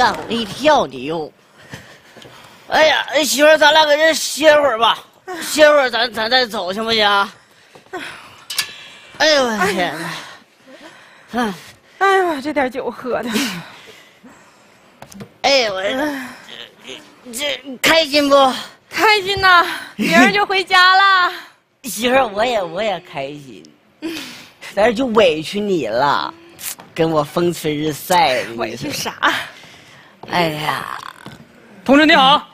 吓我一跳，你又。哎呀，媳妇儿，咱俩搁这歇会儿吧，歇会儿咱咱再走行不行？哎呦我的天哪！哎，哎呀，这点酒喝的，哎呦我这这开心不？开心呐！明儿就回家了。媳妇儿，我也我也开心，但是就委屈你了，跟我风吹日晒的。委屈啥？哎呀，同志你好，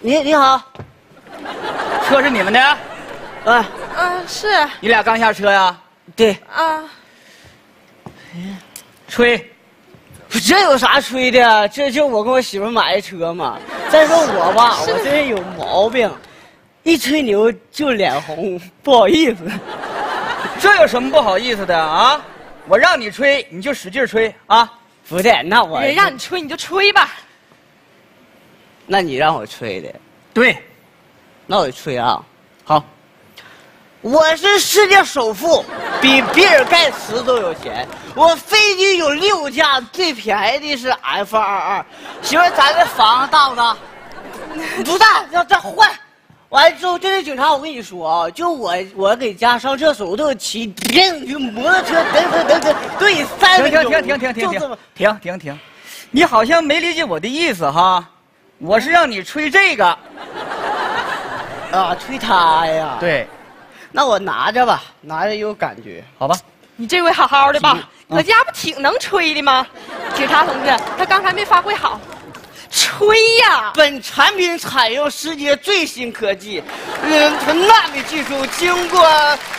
你你好，车是你们的？啊，啊，是你俩刚下车呀？对，啊，吹，这有啥吹的？这就我跟我媳妇买的车嘛。再说我吧，我这人有毛病，一吹牛就脸红，不好意思。这有什么不好意思的啊？我让你吹，你就使劲吹啊！不对，那我人让你吹你就吹吧。那你让我吹的，对，那我就吹啊。好，我是世界首富，比比尔盖茨都有钱。我飞机有六架，最便宜的是 F 二二。媳妇，咱这房子大不大？不大，要再换。完了之后，这位警察，我跟你说啊，就我我给家上厕所，我都有骑电就摩托车，等等等等，对，三停分钟，停停停停停就这么停停停停，你好像没理解我的意思哈，我是让你吹这个。啊，吹他呀。，对，那我拿着吧，拿着有感觉。好吧。你这回好好的吧嗯？搁家不挺能吹的吗？警察同志，他刚才没发挥好，吹呀！本产品采用世界最新科技，嗯，纯纳米技术，经过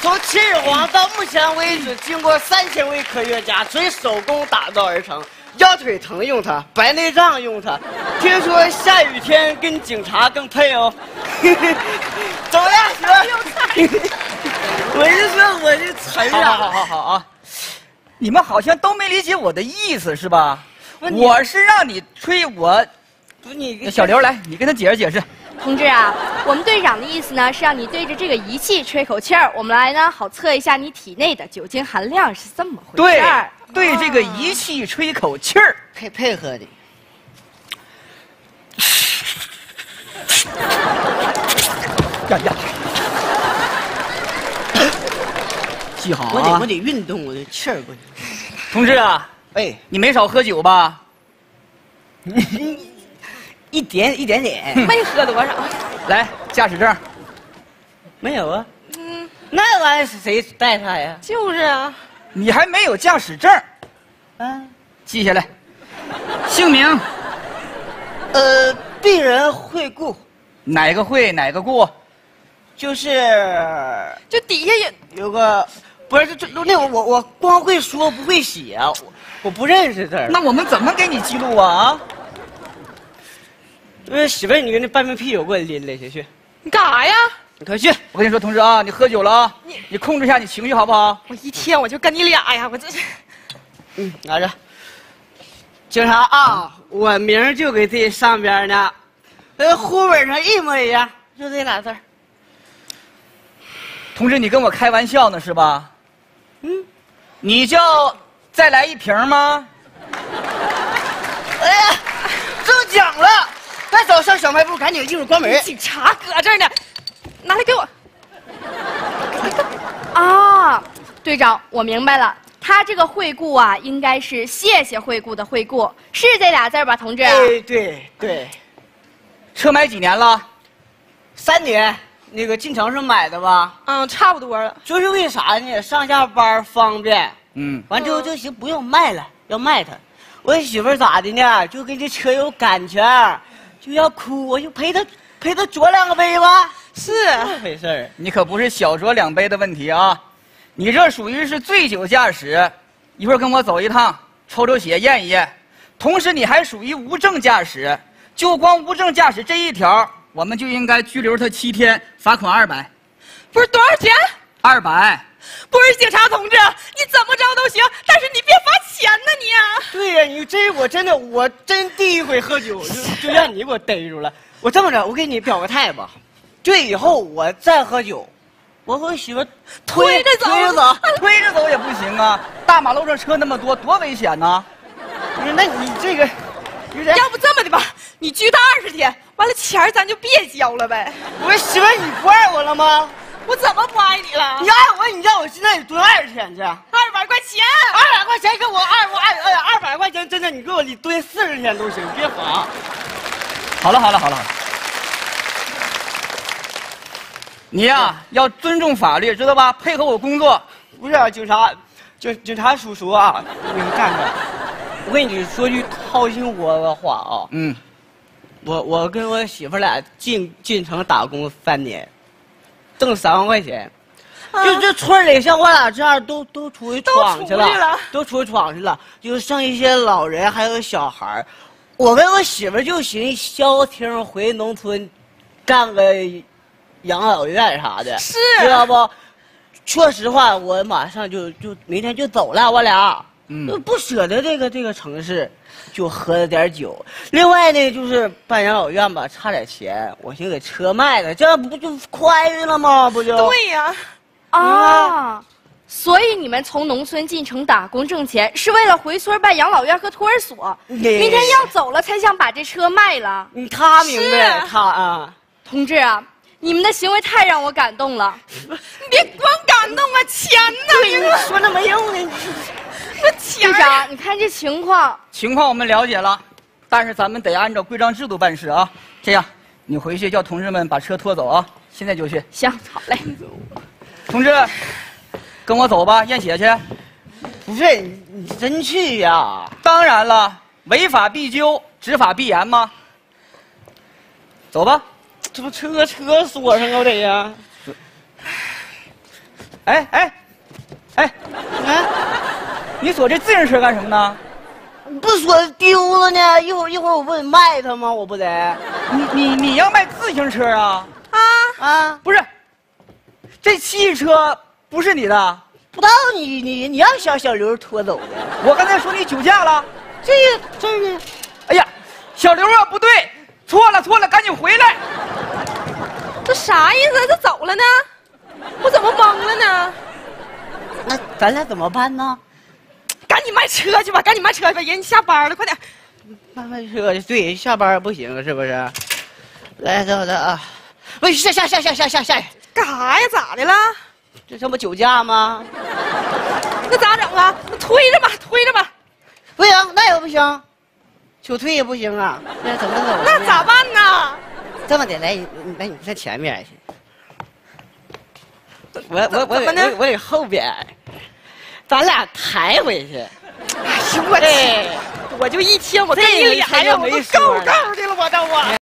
从秦始皇到目前为止，经过三千位科学家纯手工打造而成。腰腿疼用它，白内障用它。听说下雨天跟警察更配哦。走了，媳妇儿。我就说我这词儿好好好啊！你们好像都没理解我的意思是吧？我是让你吹我，不你小刘来，你跟他解释解释。同志啊，我们队长的意思呢是让你对着这个仪器吹口气儿，我们来呢好测一下你体内的酒精含量是这么回事对儿。对，这个仪器吹口气儿。配配合的。呀呀！记好啊我得我，得运动，我的气儿不行。同志啊，哎，你没少喝酒吧？一点一点点，没喝多少，来，驾驶证。没有啊。嗯那玩意儿是谁带他呀？就是啊，你还没有驾驶证，嗯，记下来。姓名呃，病人惠顾，哪个会哪个顾？就是就底下也有个，不是这这那我我我光会说不会写，我我不认识字儿。那我们怎么给你记录啊？啊？那媳妇儿，你跟那半瓶啤酒给我拎来先去，你干啥呀？你快去。我跟你说，同志啊，你喝酒了啊，你你控制一下你情绪好不好？我一天我就跟你俩呀，我这是嗯，拿着。警察啊，我名儿就给这上边呢，跟户本上一模一样，就这俩字儿。同志，你跟我开玩笑呢是吧？嗯，你叫再来一瓶吗？哎呀，中奖了！上小卖部，赶紧一会儿关门。警察搁这儿呢，拿来给我。啊，队长，我明白了，他这个惠顾啊，应该是谢谢惠顾的惠顾，是这俩字吧，同志？哎，对对，车买几年了？三年，那个进城市买的吧？嗯，差不多了。就是为啥呢？上下班方便，嗯，完之后就行，不用卖了，要卖它。我媳妇儿咋的呢？就跟这车有感情，就要哭，我就陪他陪他酌两个杯吧。是，这么回事儿。你可不是小酌两杯的问题啊，你这属于是醉酒驾驶。一会儿跟我走一趟，抽抽血验一验。同时你还属于无证驾驶，就光无证驾驶这一条，我们就应该拘留他七天，罚款二百。不是多少钱？二百。不是警察同志，你怎么着都行，但是你别罚钱呢你啊！对呀、你这我真的我真第一回喝酒，就就让你给我逮住了。我这么着，我给你表个态吧，这以后我再喝酒，我和我媳妇儿推着走推着走。推着走也不行啊！大马路上车那么多，多危险呐！不是，那你这个有点……要不这么的吧，你拘他二十天，完了钱儿咱就别交了呗。我说媳妇，你不爱我了吗？我怎么不爱你了你？爱我，你让我现在得蹲二十天去。二百块钱，二百块钱给我二我二哎呀，二百块钱真的，你给我里蹲四十天都行，别罚。好了好了好了好了，你呀、要尊重法律，知道吧？配合我工作。不是啊，警察，警警察叔叔啊，你们站着。我跟你说句掏心窝子的话啊，嗯，我我跟我媳妇俩进进城打工三年，挣三万块钱。就这村里像我俩这样都都出去闯去了都出去闯去了，就剩一些老人还有小孩儿我跟我媳妇就寻思消停回农村，干个养老院啥的，是知道不？说实话，我马上就就明天就走了，我俩，嗯不舍得这个这个城市，就喝了点酒。另外呢，就是办养老院吧，差点钱，我寻思给车卖了，这不就宽裕了吗？不就？对呀、啊，所以你们从农村进城打工挣钱，是为了回村办养老院和托儿所。明天要走了，才想把这车卖了。嗯，他明白，是他啊，同志啊，你们的行为太让我感动了。你别光感动啊，钱呢？对，你说那没用的，那钱儿队长，你看这情况，情况我们了解了，但是咱们得按照规章制度办事啊。这样，你回去叫同志们把车拖走啊，现在就去。行，好嘞。同志，跟我走吧，验血去。不是你你真去呀？当然了，违法必究，执法必严吗？走吧。这不车车锁上了得呀？哎哎，哎，啊，你锁这自行车干什么呢？不锁丢了呢？一会儿一会儿我不得卖它吗？我不得你你你要卖自行车啊？啊，啊？不是，这汽车不是你的。不道你你你让小小刘拖走的，我刚才说你酒驾了。这个这个哎呀，小刘啊，不对，错了错了，赶紧回来。这啥意思？这走了呢？我怎么懵了呢？那咱俩怎么办呢？赶紧卖车去吧，赶紧卖车去吧，人下班了，快点。卖卖车对，下班不行是不是？来走走啊！喂，下下下下下下下，干啥呀？咋的了？这这不酒驾吗？那咋整啊？那推着吧，推着吧。不行，那也不行，酒退也不行啊。那怎么走呢？那咋办呢？这么的，来，来，你在前面去。我我我我我得后边，咱俩抬回去。哎呦我对去！我就一天，我跟你这俩才呀，我都够呢够的了，我都我。